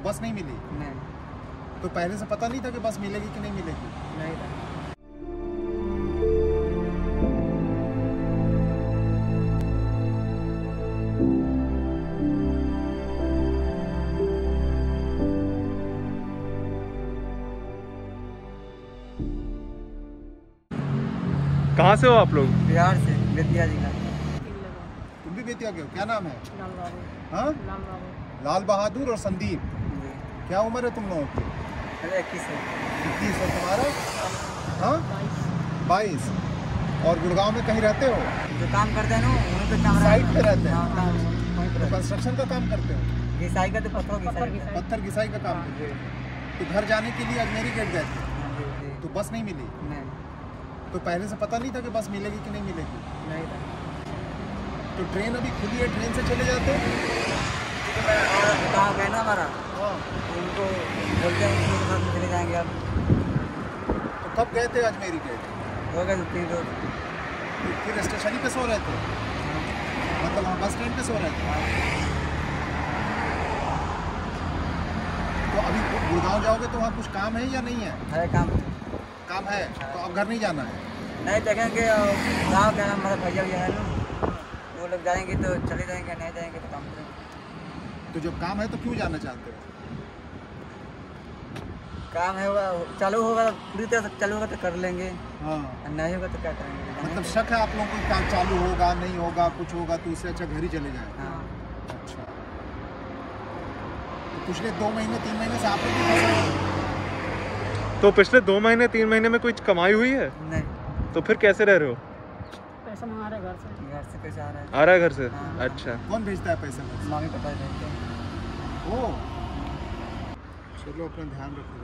तो बस नहीं मिली? नहीं। तो पहले से पता नहीं था कि बस मिलेगी कि नहीं मिलेगी? नहीं था। कहाँ से हो आप लोग? बिहार से बेतिया जिला। तुम भी बेतिया के हो? क्या नाम है? लाल बाबू हाँ? लाल बहादुर और संदीप। क्या उम्र है तुम लोगों की? इक्कीस है। इक्कीस और तुम्हारा? हाँ? बाईस। और गुड़गांव में कहीं रहते हो? जो काम करते हैं ना वहीं पे काम साइट पे रहते हैं? हाँ काम वहीं पे तो कंस्ट्रक्शन का काम करते हो? घिसाई का तो पत्थर। पत्थर घिसाई। का काम करते हो? तो घर जाने के लिए अजमेरी गेट गए थे? जी तो बस नहीं मिली? नहीं। तो पहले से पता नहीं था कि बस मिलेगी कि नहीं मिलेगी? नहीं तो ट्रेन अभी खुली है? ट्रेन से चले जाते और कहाँ गए ना हमारा हाँ उनको बोलते हैं उनके साथ चले जाएँगे आप तो कब गए थे अजमेरी गेट हो गए तीन रोज फिर स्टेशन ही पे सो रहे थे? मतलब वहाँ बस स्टैंड पे सो रहे थे? तो अभी गुड़गांव जाओगे तो वहाँ कुछ काम है या नहीं है? है काम काम है तो अब घर नहीं जाना है? नहीं, देखेंगे गाँव के हमारे भैया भैया है ना। वो लोग जाएँगे तो चले जाएँगे, नहीं जाएँगे तो काम करेंगे तो जब काम है तो क्यों जाना चाहते हो? काम है होगा चालू होगा तो पूरी तरह से चालू होगा तो कर लेंगे। हाँ। नहीं होगा तो क्या करेंगे? मतलब शक है आप लोगों को काम चालू होगा नहीं होगा कुछ होगा तो इससे अच्छा घर ही चले जाए। हाँ। अच्छा। तो पिछले दो महीने तीन महीने से आप लोग। तो पिछले दो महीने तीन महीने में कुछ कमाई हुई है? नहीं। तो फिर कैसे रह रहे हो? पैसा मंगा रहे घर से। घर से कैसे आ रहा है। आ रहा है घर से? हाँ। अच्छा। कौन भेजता है पैसा? में मामी पता है ओ। चलो अपना ध्यान रखो।